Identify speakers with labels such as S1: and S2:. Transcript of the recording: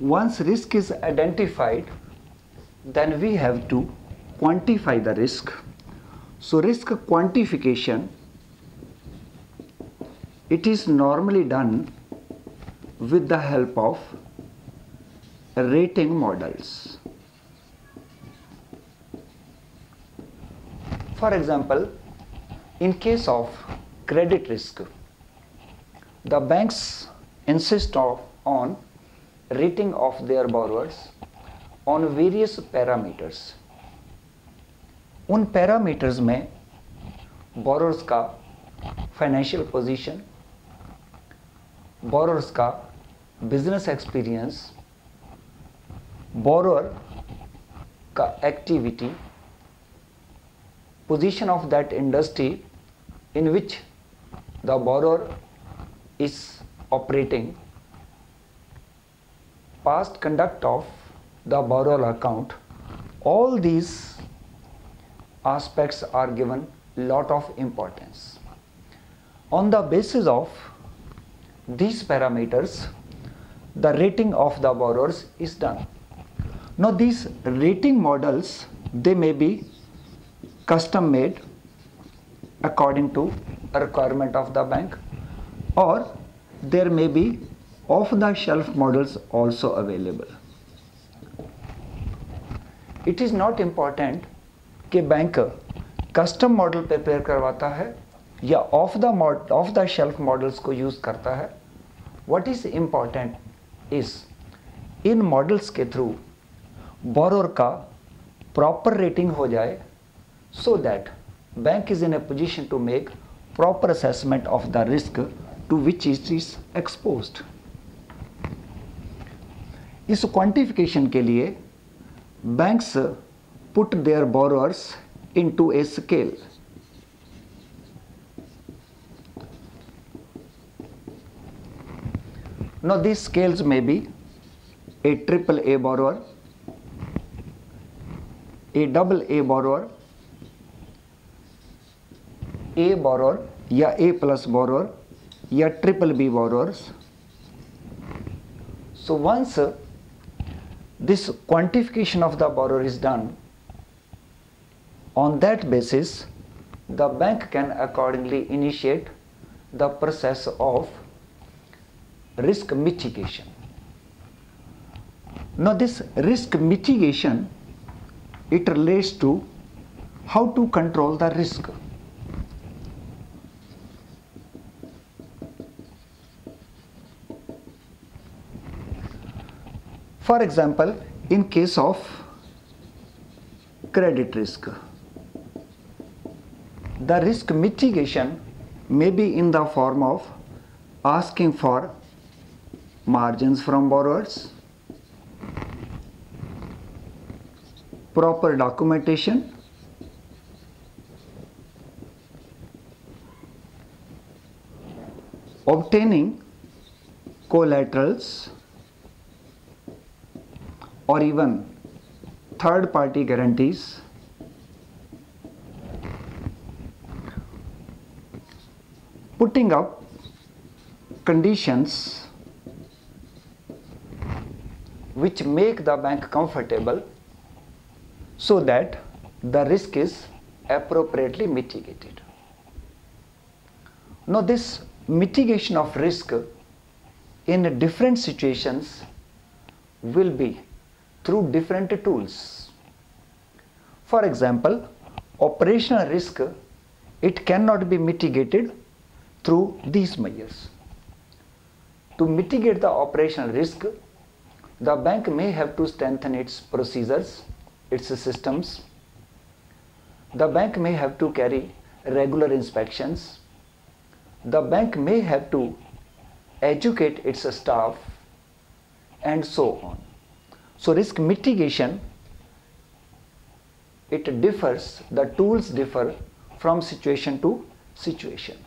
S1: once risk is identified, then we have to quantify the risk. So risk quantification, it is normally done with the help of rating models. For example, in case of credit risk, the banks insist on rating of their borrowers on various parameters. उन parameters में borrowers का financial position borrowers का business experience borrower का activity position of that industry in which the borrower is operating, past conduct of the borrower account, all these aspects are given lot of importance. On the basis of these parameters, the rating of the borrowers is done. Now these rating models, they may be custom made according to requirement of the bank or there may be off-the-shelf models also available. It is not important कि banker custom model prepare करवाता है या off the off the shelf models को use करता है what is important is इन models के through borrower का प्रॉपर रेटिंग हो जाए so that bank is in a position to make proper assessment of the risk to which is is exposed इस quantification के लिए banks put their borrowers into a scale no this scales में B A triple A borrower A double A borrower A borrower या A plus borrower या triple B borrowers so once this quantification of the borrower is done, on that basis the bank can accordingly initiate the process of risk mitigation. Now this risk mitigation it relates to how to control the risk. For example, in case of credit risk, the risk mitigation may be in the form of asking for margins from borrowers, proper documentation, obtaining collaterals or even third party guarantees putting up conditions which make the bank comfortable so that the risk is appropriately mitigated. Now this mitigation of risk in different situations will be through different tools. For example, operational risk, it cannot be mitigated through these measures. To mitigate the operational risk, the bank may have to strengthen its procedures, its systems. The bank may have to carry regular inspections. The bank may have to educate its staff and so on. So risk mitigation, it differs, the tools differ from situation to situation.